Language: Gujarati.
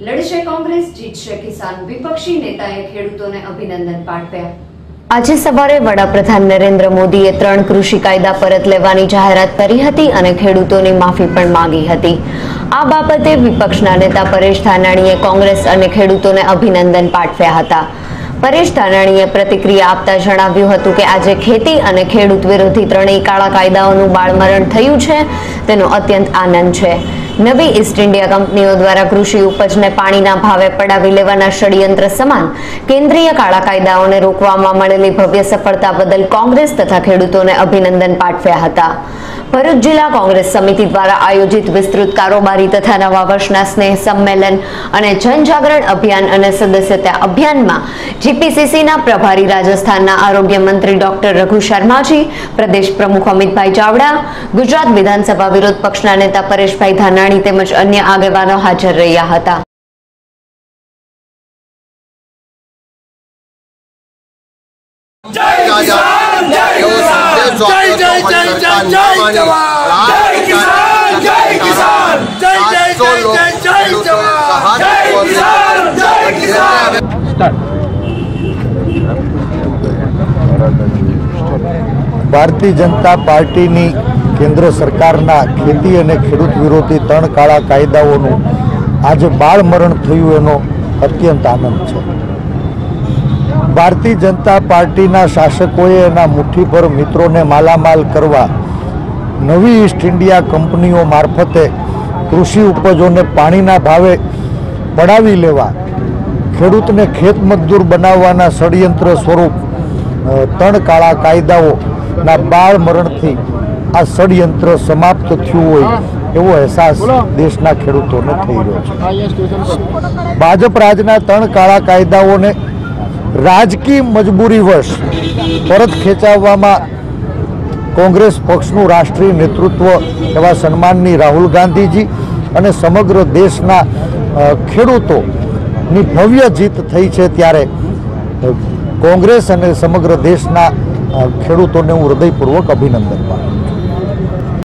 લડશે કોંગ્રેસ, જીતશે કિસાન વિપક્ષી નેતાએ ખેડૂતોને અભિનંદન પાઠવ્યા. આજે સવારે વડાપ્રધાન નરેન્દ્ર મોદીએ ત્રણ કૃષિ કાયદા પરત લેવાની જાહેરાત કરી હતી અને ખેડૂતોની માફી પણ માંગી હતી. આ બાબતે વિપક્ષના નેતા પરેશ ધાનાણીએ કોંગ્રેસ અને ખેડૂતોને અભિનંદન પાઠવ્યા હતા. પરેશ ધાનાણીએ પ્રતિક્રિયા આપતા જણાવ્યું હતું કે આજે ખેતી અને ખેડૂત વિરોધી ત્રણેય કાળા કાયદાઓનું બાળમરણ થયું છે. તેનો અત્યંત આનંદ છે. નવી ઈસ્ટ ઇન્ડિયા કંપનીઓ દ્વારા કૃષિ ઉપજને પાણીના ભાવે પડાવી લેવાના ષડયંત્ર સમાન કેન્દ્રીય કાળા કાયદાઓને રોકવામાં મળેલી ભવ્ય સફળતા બદલ કોંગ્રેસ તથા ખેડૂતોને અભિનંદન પાઠવ્યા હતા. ભરૂચ જિલ્લા કોંગ્રેસ સમિતિ દ્વારા આયોજિત વિસ્તૃત કારોબારી તથા નવા વર્ષના સ્નેહ સંમેલન અને જનજાગરણ અભિયાન અને સદસ્યતા અભિયાનમાં જીપીસીસીના પ્રભારી રાજસ્થાનના આરોગ્ય મંત્રી ડોક્ટર રઘુ શર્માજી, પ્રદેશ પ્રમુખ અમિતભાઈ ચાવડા, ગુજરાત વિધાનસભા વિરોધ પક્ષના નેતા પરેશભાઈ ધાનાણી તેમજ અન્ય આગેવાનો હાજર રહ્યા હતા. જય જય મોદી સરકાર નિભાવવાની. રાજસ્થાન સાતસો લોકો ખેડૂતોએ સહાય ભારતીય જનતા પાર્ટીની કેન્દ્ર સરકારના ખેતી અને ખેડૂત વિરોધી ત્રણ કાળા કાયદાઓનું આજે બાળમરણ થયું એનો અત્યંત આનંદ છે. ભારતીય જનતા પાર્ટીના શાસકોએ એના મુઠ્ઠીભર મિત્રોને માલામાલ કરવા નવી ઈસ્ટ ઇન્ડિયા કંપનીઓ મારફતે કૃષિ ઉપજોને પાણીના ભાવે પડાવી લેવા, ખેડૂતને ખેત મજદૂર બનાવવાના ષડયંત્ર સ્વરૂપ ત્રણ કાળા કાયદાઓના બાળ મરણથી આ ષડયંત્ર સમાપ્ત થયું હોય એવો અહેસાસ દેશના ખેડૂતોને થઈ રહ્યો છે. ભાજપ રાજના ત્રણ કાળા કાયદાઓને રાજકીય મજબૂરી વશ પરત ખેંચાવવામાં કોંગ્રેસ પક્ષનું રાષ્ટ્રીય નેતૃત્વ એવા સન્માનની રાહુલ ગાંધીજી અને સમગ્ર દેશના ખેડૂતોની ભવ્ય જીત થઈ છે ત્યારે કોંગ્રેસ અને સમગ્ર દેશના ખેડૂતોને હું હૃદયપૂર્વક અભિનંદન પાઠવું